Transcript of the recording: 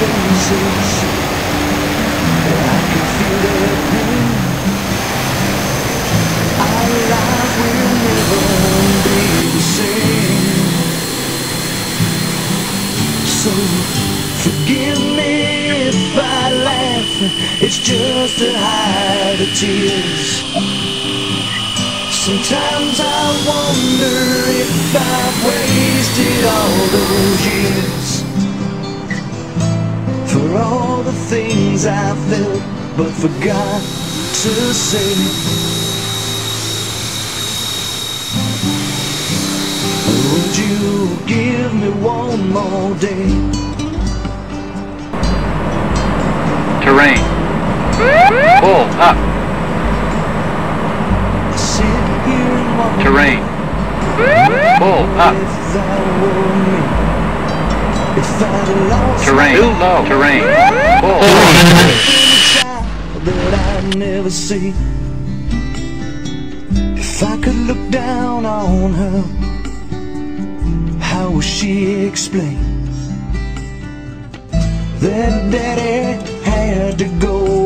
faces, I can feel their pain. Our lives will never be the same. So forgive me if I laugh, it's just to hide the tears. Sometimes I wonder if I've wasted all those years things I felt but forgot to say Would you give me one more day? Terrain. Pull up. Sit here Terrain. Pull up. Terrain. Too low. Terrain. Pull. that I'd never see. If I could look down on her, how would she explain that daddy had to go